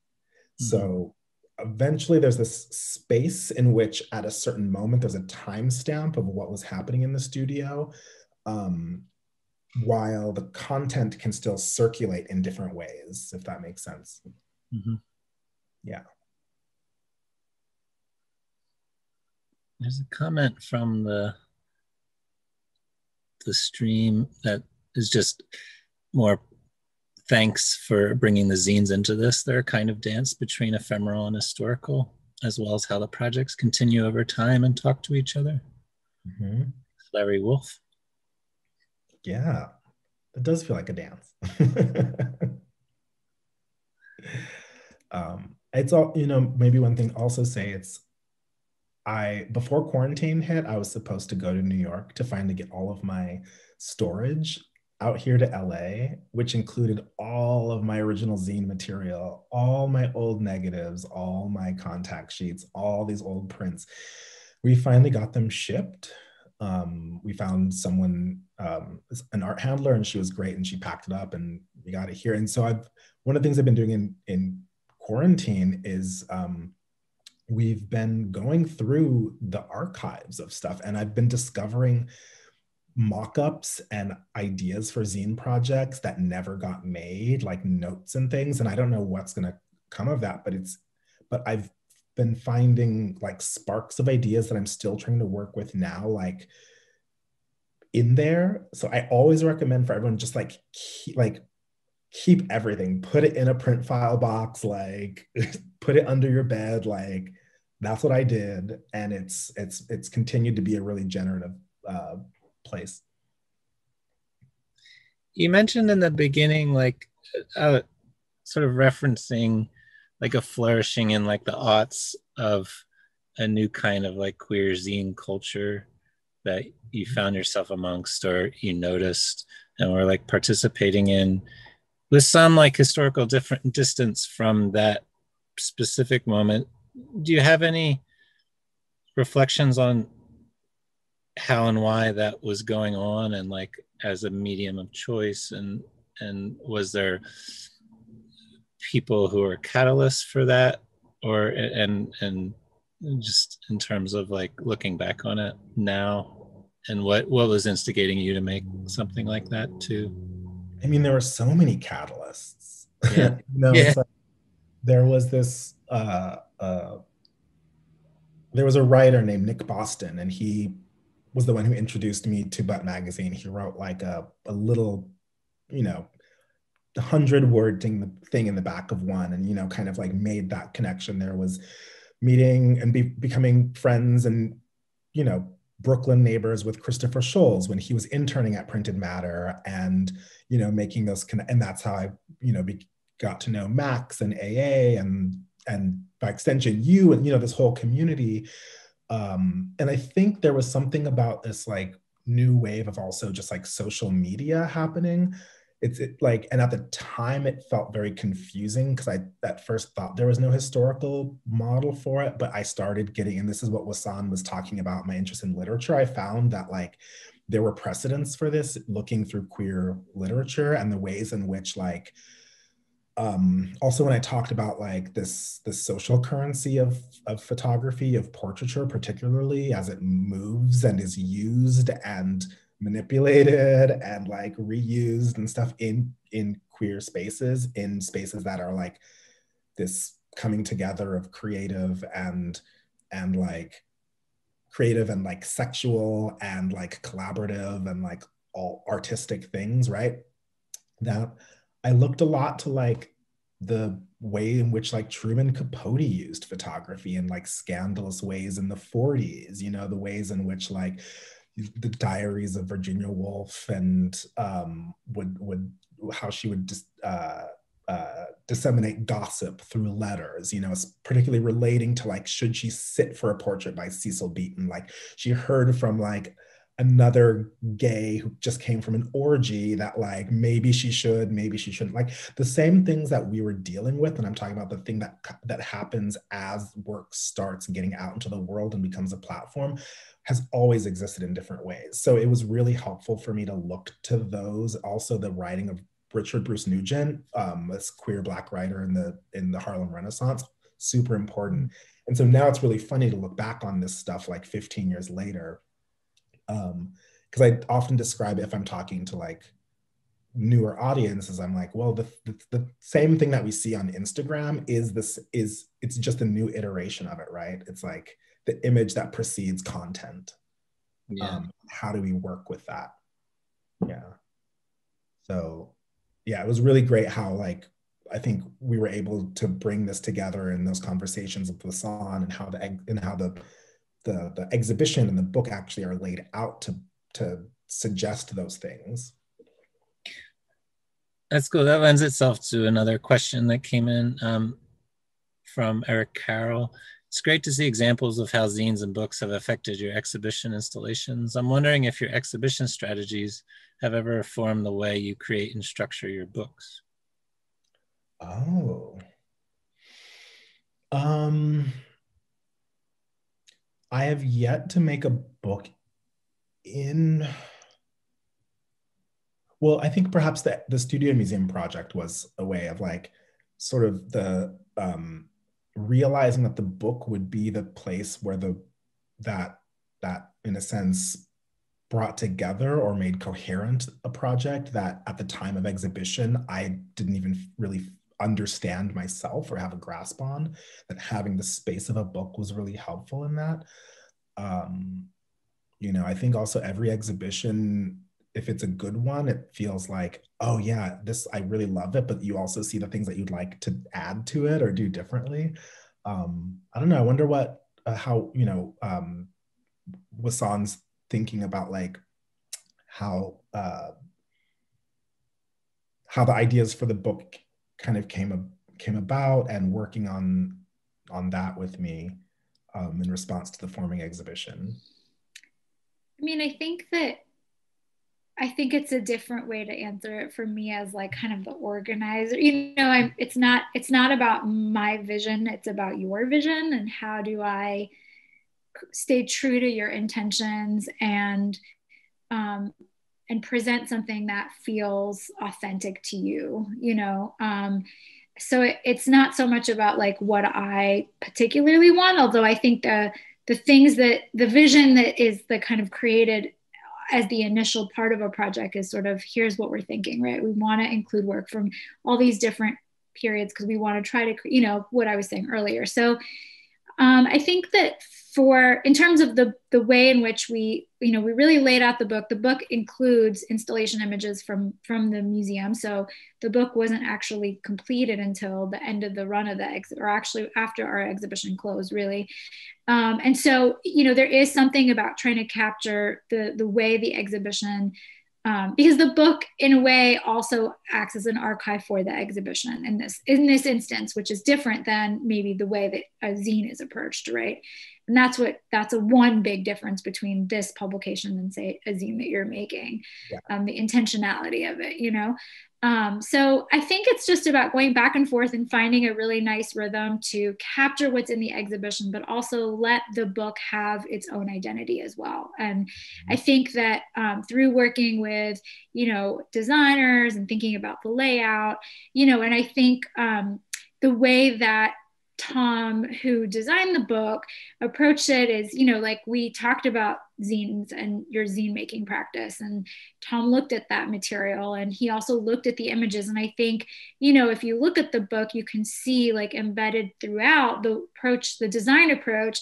Mm-hmm. So eventually there's this space in which at a certain moment there's a timestamp of what was happening in the studio um, while the content can still circulate in different ways if that makes sense mm-hmm. yeah There's a comment from the the stream that is just more thanks for bringing the zines into this. They're a kind of dance between ephemeral and historical, as well as how the projects continue over time and talk to each other. Mm-hmm. Larry Wolf. Yeah, it does feel like a dance. um, it's all, you know, maybe one thing also say it's I before quarantine hit, I was supposed to go to New York to finally get all of my storage out here to LA, which included all of my original zine material, all my old negatives, all my contact sheets, all these old prints. We finally got them shipped. Um, we found someone, um, an art handler, and she was great, and she packed it up, and we got it here. And so I've one of the things I've been doing in in quarantine is um, we've been going through the archives of stuff and I've been discovering mock-ups and ideas for zine projects that never got made like notes and things and I don't know what's going to come of that but it's but I've been finding like sparks of ideas that I'm still trying to work with now like in there. So I always recommend for everyone just like keep, like keep everything. Put it in a print file box like put it under your bed like that's what I did, and it's it's it's continued to be a really generative uh, place. You mentioned in the beginning, like, uh, sort of referencing like a flourishing in like the aughts of a new kind of like queer zine culture. that you found yourself amongst or you noticed and were like participating in with some like historical different distance from that specific moment do you have any reflections on how and why that was going on and like as a medium of choice? And and was there people who are catalysts for that? Or and and just in terms of like looking back on it now and what what was instigating you to make something like that too? I mean there were so many catalysts. Yeah, you know, yeah. like there was this uh, uh, there was a writer named nick boston and he was the one who introduced me to butt magazine. He wrote like a, a little you know hundred word thing, thing in the back of one and you know kind of like made that connection. There was meeting and be, becoming friends and you know brooklyn neighbors with christopher scholes when he was interning at printed matter and you know making those con- and that's how i you know be, got to know max and aa and and by extension you and you know this whole community. Um and i think there was something about this like new wave of also just like social media happening. It's it, like and at the time it felt very confusing because i at first thought there was no historical model for it but i started getting and this is what Wassan was talking about my interest in literature. I found that like there were precedents for this looking through queer literature and the ways in which like um, also when I talked about like this the social currency of of photography of portraiture, particularly as it moves and is used and manipulated and like reused and stuff in in queer spaces in spaces that are like this coming together of creative and and like creative and like sexual and like collaborative and like all artistic things right? That i looked a lot to like the way in which like truman capote used photography in like scandalous ways in the 40s you know the ways in which like the diaries of Virginia Woolf and um, would would how she would dis, uh, uh, disseminate gossip through letters. You know, particularly relating to like should she sit for a portrait by Cecil Beaton? Like she heard from like another gay who just came from an orgy that like maybe she should maybe she shouldn't like the same things that we were dealing with and i'm talking about the thing that that happens as work starts getting out into the world and becomes a platform has always existed in different ways. So it was really helpful for me to look to those. Also, the writing of Richard Bruce Nugent, um, this queer black writer in the in the Harlem Renaissance, super important. And so now it's really funny to look back on this stuff like 15 years later, because um, I often describe if I'm talking to like newer audiences i'm like well the, the, the, same thing that we see on instagram is this is it's just a new iteration of it right it's like the image that precedes content. Yeah. Um, how do we work with that? Yeah. So, yeah, it was really great how like I think we were able to bring this together in those conversations with Wassan and how the and how the the the exhibition and the book actually are laid out to to suggest those things. That's cool. That lends itself to another question that came in um, from Eric Carroll. It's great to see examples of how zines and books have affected your exhibition installations. I'm wondering if your exhibition strategies have ever formed the way you create and structure your books. Oh. Um, I have yet to make a book in. Well, I think perhaps the, the Studio Museum project was a way of like sort of the um, realizing that the book would be the place where the that that in a sense brought together or made coherent a project that at the time of exhibition I didn't even really understand myself or have a grasp on that having the space of a book was really helpful in that um, you know i think also every exhibition if it's a good one, it feels like, oh yeah, this I really love it, but you also see the things that you'd like to add to it or do differently. Um, I don't know. I wonder what uh, how you know um, thinking about like how uh, how the ideas for the book kind of came came about and working on on that with me um, in response to the forming exhibition. I mean, I think that I think it's a different way to answer it for me as like kind of the organizer. You know, I'm it's not it's not about my vision, it's about your vision and how do I stay true to your intentions and um and present something that feels authentic to you, you know. Um so it, it's not so much about like what I particularly want, although I think the the things that the vision that is the kind of created as the initial part of a project is sort of here's what we're thinking, right? We want to include work from all these different periods because we want to try to, you know, what I was saying earlier. So um, I think that for in terms of the the way in which we you know we really laid out the book the book includes installation images from from the museum. So the book wasn't actually completed until the end of the run of the exit or actually after our exhibition closed really. Um, and so you know there is something about trying to capture the the way the exhibition um, because the book in a way also acts as an archive for the exhibition in this in this instance which is different than maybe the way that a zine is approached right and that's what that's a one big difference between this publication and say a zine that you're making yeah. um, the intentionality of it you know um, so I think it's just about going back and forth and finding a really nice rhythm to capture what's in the exhibition, but also let the book have its own identity as well. And I mm-hmm. think that um, through working with, you know, designers and thinking about the layout, you know, and I think um, the way that Tom, who designed the book, approached it as, you know, like we talked about zines and your zine making practice. And Tom looked at that material and he also looked at the images. And I think, you know, if you look at the book, you can see like embedded throughout the approach, the design approach,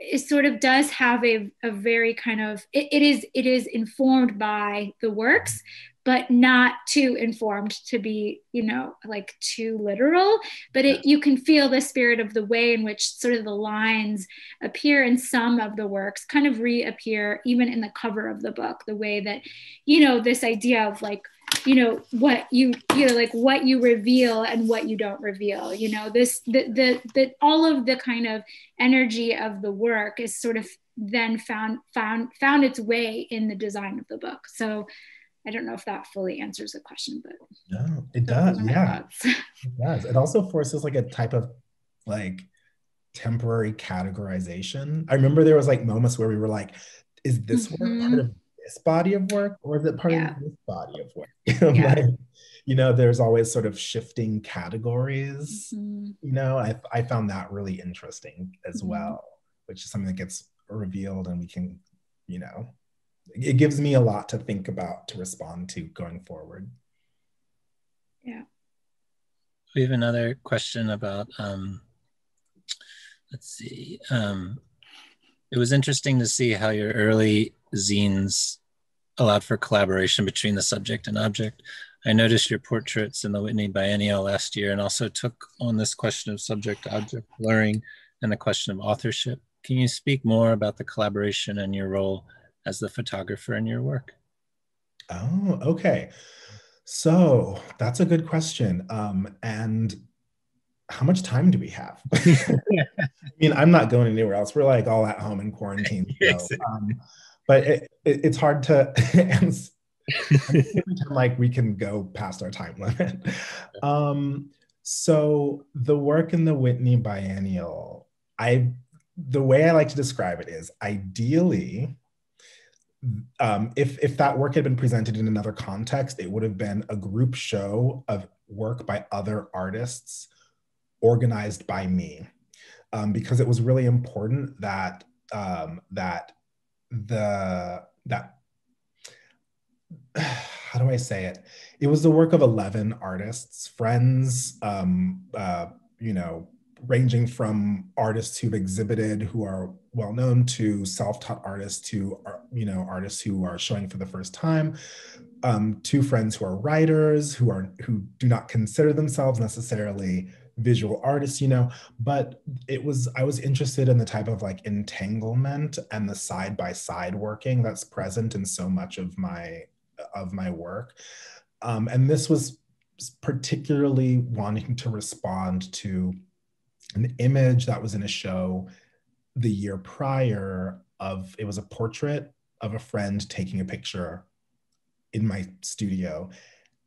it sort of does have a, a very kind of it, it is it is informed by the works but not too informed to be you know like too literal but it, you can feel the spirit of the way in which sort of the lines appear in some of the works kind of reappear even in the cover of the book the way that you know this idea of like you know what you you know like what you reveal and what you don't reveal you know this the the, the all of the kind of energy of the work is sort of then found found found its way in the design of the book. So I don't know if that fully answers the question, but no, it does. Yeah, it does. It also forces like a type of like temporary categorization. I remember there was like moments where we were like, "Is this mm-hmm. work part of this body of work, or is it part yeah. of this body of work?" yeah. like, you know, there's always sort of shifting categories. Mm-hmm. You know, I I found that really interesting as mm-hmm. well, which is something that gets revealed and we can, you know, it gives me a lot to think about to respond to going forward. Yeah. We have another question about, um, let's see. Um, it was interesting to see how your early zines allowed for collaboration between the subject and object. I noticed your portraits in the Whitney Biennial last year and also took on this question of subject object blurring and the question of authorship. Can you speak more about the collaboration and your role as the photographer in your work? Oh, okay. So that's a good question. Um, and how much time do we have? I mean, I'm not going anywhere else. We're like all at home in quarantine. So, um, but it, it, it's hard to answer. like we can go past our time limit. Um, so the work in the Whitney Biennial, I the way I like to describe it is ideally um, if if that work had been presented in another context, it would have been a group show of work by other artists, organized by me, um, because it was really important that um, that the that how do I say it? It was the work of eleven artists, friends, um, uh, you know, ranging from artists who've exhibited who are well known to self-taught artists to you know artists who are showing for the first time um, to friends who are writers who are who do not consider themselves necessarily visual artists you know but it was i was interested in the type of like entanglement and the side by side working that's present in so much of my of my work. Um, and this was particularly wanting to respond to an image that was in a show the year prior of it was a portrait of a friend taking a picture in my studio.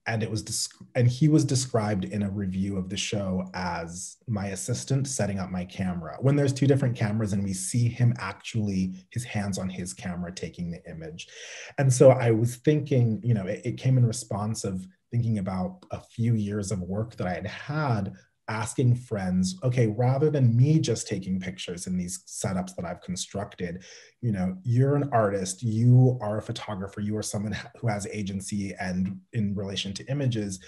And it was and he was described in a review of the show as my assistant setting up my camera. When there's two different cameras and we see him actually his hands on his camera taking the image. And so i was thinking you know it, it came in response of thinking about a few years of work that i had had asking friends okay rather than me just taking pictures in these setups that i've constructed you know you're an artist you are a photographer you are someone who has agency and in relation to images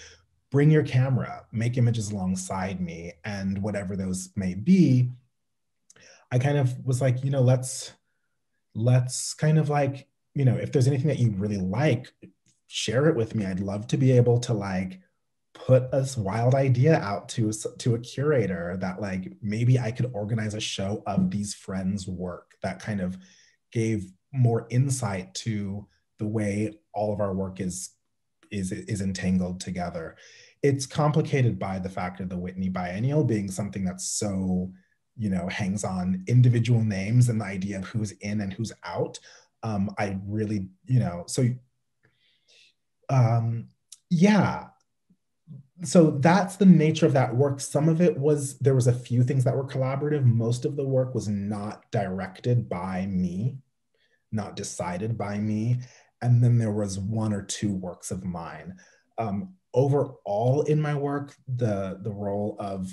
bring your camera make images alongside me and whatever those may be i kind of was like you know let's let's kind of like you know if there's anything that you really like share it with me. I'd love to be able to like put a wild idea out to to a curator that like maybe I could organize a show of these friends' work that kind of gave more insight to the way all of our work is is is entangled together. It's complicated by the fact of the Whitney Biennial being something that's so you know hangs on individual names and the idea of who's in and who's out. Um, I really you know so um, yeah so that's the nature of that work. Some of it was there was a few things that were collaborative. Most of the work was not directed by me not decided by me. And then there was one or two works of mine. Um, overall in my work the the role of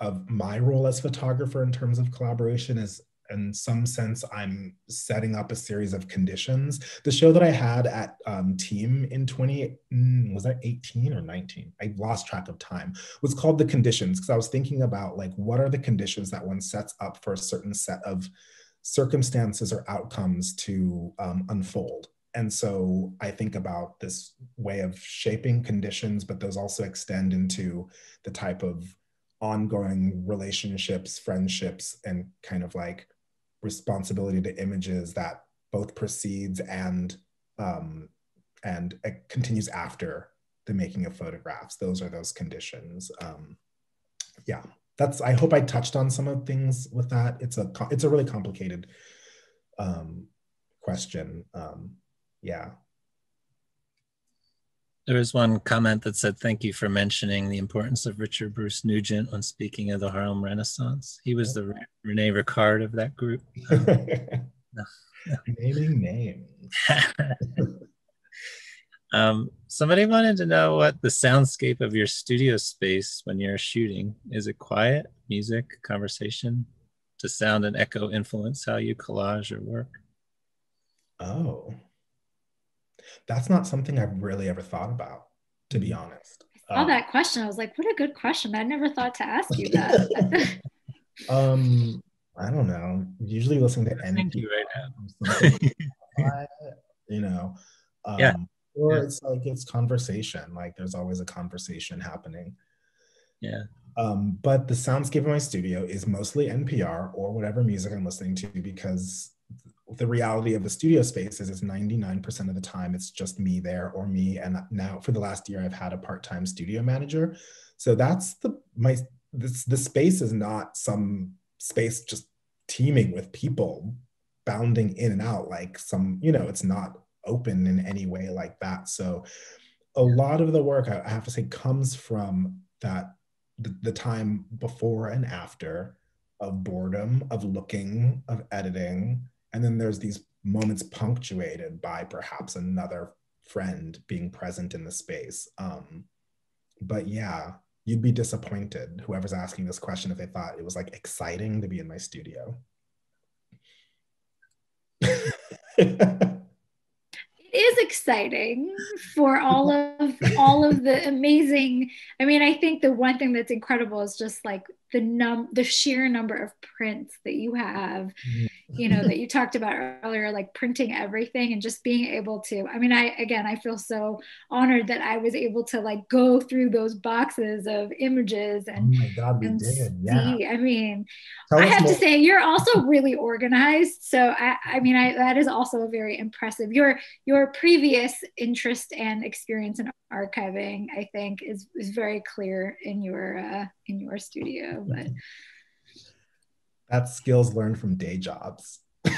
of my role as photographer in terms of collaboration is in some sense, I'm setting up a series of conditions. The show that I had at um, Team in 20, mm, was that 18 or 19? I lost track of time, was called The Conditions because I was thinking about like, what are the conditions that one sets up for a certain set of circumstances or outcomes to um, unfold. And so I think about this way of shaping conditions, but those also extend into the type of ongoing relationships, friendships, and kind of like responsibility to images that both precedes and um, and continues after the making of photographs. Those are those conditions. Um, yeah, that's. I hope I touched on some of things with that. It's a it's a really complicated um, question. Um, yeah. There was one comment that said, Thank you for mentioning the importance of Richard Bruce Nugent when speaking of the Harlem Renaissance. He was the Rene Ricard of that group. Naming names. um, somebody wanted to know what the soundscape of your studio space when you're shooting. Is it quiet, music, conversation? Does sound and echo influence how you collage or work? Oh, that's not something I've really ever thought about, to be mm-hmm. honest. I saw um, that question. I was like, what a good question. I never thought to ask you that. um, I don't know. Usually listening to NP right now. you know. Um, yeah. Or yeah. it's like it's conversation. Like there's always a conversation happening. Yeah. Um, but the soundscape of my studio is mostly NPR or whatever music I'm listening to because the reality of the studio space is it's 99% of the time it's just me there or me and now for the last year i've had a part-time studio manager. So that's the my this the space is not some space just teeming with people bounding in and out like some you know it's not open in any way like that. So a lot of the work i have to say comes from that the, the time before and after of boredom of looking of editing and then there's these moments punctuated by perhaps another friend being present in the space. Um, but yeah you'd be disappointed whoever's asking this question if they thought it was like exciting to be in my studio. It is exciting for all of all of the amazing i mean i think the one thing that's incredible is just like the num the sheer number of prints that you have mm-hmm. you know that you talked about earlier like printing everything and just being able to i mean i again i feel so honored that i was able to like go through those boxes of images and, oh my God, we did. Yeah. see i mean Tell i have more. to say you're also really organized so i i mean i that is also very impressive your your previous interest and experience in archiving i think is is very clear in your uh, in your studio but that's skills learned from day jobs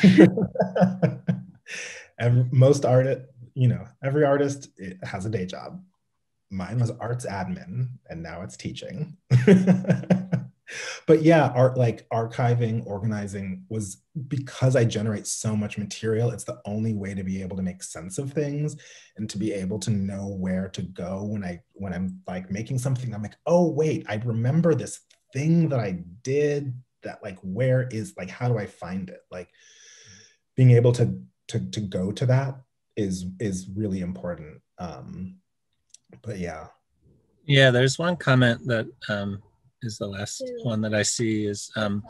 and most art, you know, every artist has a day job. Mine was arts admin, and now it's teaching. but yeah, art like archiving, organizing was because I generate so much material. It's the only way to be able to make sense of things and to be able to know where to go when I when I'm like making something. I'm like, oh wait, I remember this thing that I did. That like, where is like, how do I find it? Like, being able to to to go to that is is really important. Um, but yeah. Yeah, there's one comment that um, is the last one that I see is um,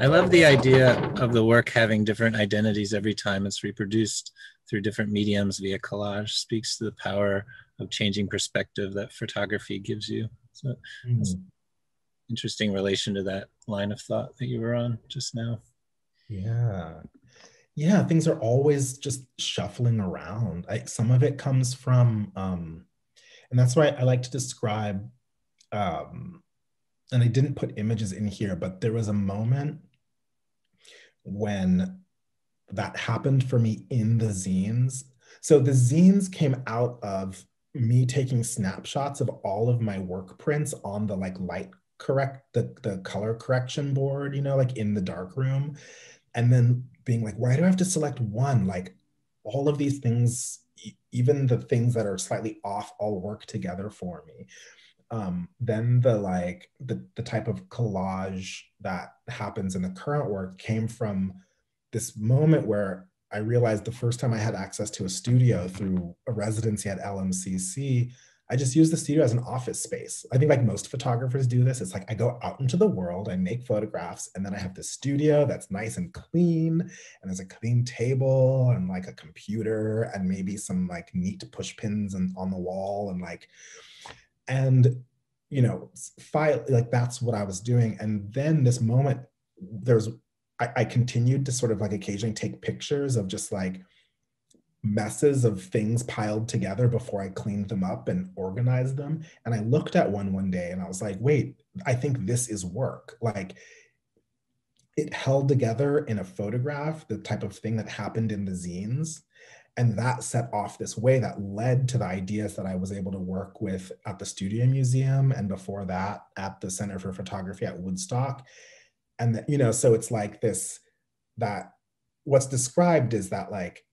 I love the idea of the work having different identities every time it's reproduced through different mediums via collage speaks to the power of changing perspective that photography gives you. So mm. interesting relation to that line of thought that you were on just now. Yeah. Yeah, things are always just shuffling around. Like some of it comes from um and that's why I like to describe um and I didn't put images in here, but there was a moment when that happened for me in the zines. So the zines came out of me taking snapshots of all of my work prints on the like light correct the, the color correction board, you know, like in the dark room. And then being like, why do I have to select one? Like all of these things, even the things that are slightly off, all work together for me um, then the like the, the type of collage that happens in the current work came from this moment where I realized the first time I had access to a studio through a residency at LMCC, I just use the studio as an office space. I think like most photographers do this. It's like I go out into the world, I make photographs, and then I have this studio that's nice and clean, and there's a clean table and like a computer and maybe some like neat push pins and on the wall and like and you know file like that's what i was doing and then this moment there's I, I continued to sort of like occasionally take pictures of just like messes of things piled together before I cleaned them up and organized them. And I looked at one one day and I was like, wait, I think this is work. Like it held together in a photograph, the type of thing that happened in the zines. And that set off this way that led to the ideas that I was able to work with at the Studio Museum and before that at the Center for Photography at Woodstock. And, that, you know, so it's like this that what's described is that, like,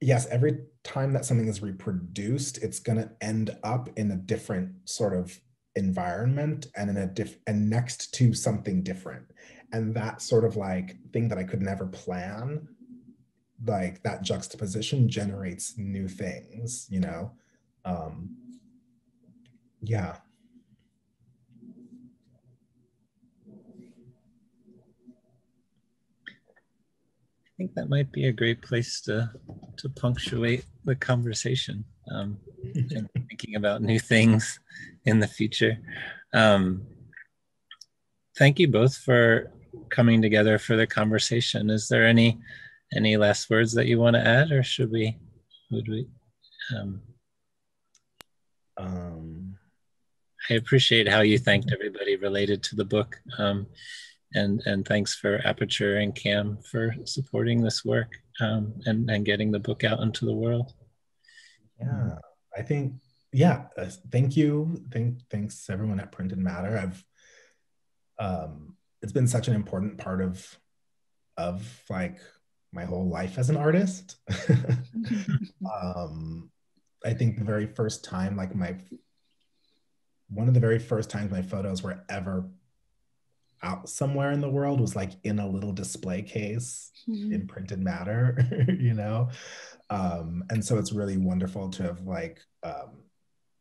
yes, every time that something is reproduced, it's going to end up in a different sort of environment and in a diff and next to something different. And that sort of like thing that I could never plan like that juxtaposition generates new things you know um yeah I think that might be a great place to to punctuate the conversation um, and thinking about new things in the future. Um, thank you both for coming together for the conversation. Is there any any last words that you want to add, or should we? Would we? Um, um, I appreciate how you thanked everybody related to the book, um, and and thanks for Aperture and CAM for supporting this work um, and and getting the book out into the world. Yeah, I think yeah. Uh, thank you. Thank thanks everyone at Printed Matter. I've um, it's been such an important part of of like my whole life as an artist. um, I think the very first time, like my, one of the very first times my photos were ever out somewhere in the world was like in a little display case mm-hmm. in Printed Matter, you know? Um, and so it's really wonderful to have like, um,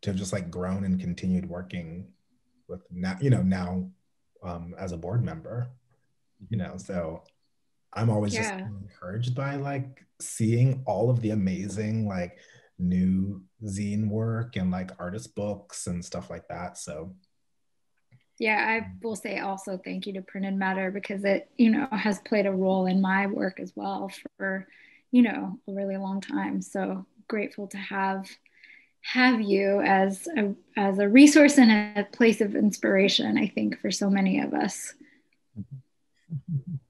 to have just like grown and continued working with now, you know, now um, as a board member, you know, so I'm always yeah. just encouraged by like seeing all of the amazing like new zine work and like artist books and stuff like that. So yeah, I will say also thank you to Printed Matter because it, you know, has played a role in my work as well for, you know, a really long time. So grateful to have have you as a as a resource and a place of inspiration, I think, for so many of us. Mm-hmm.